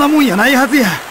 んなもんやないはずや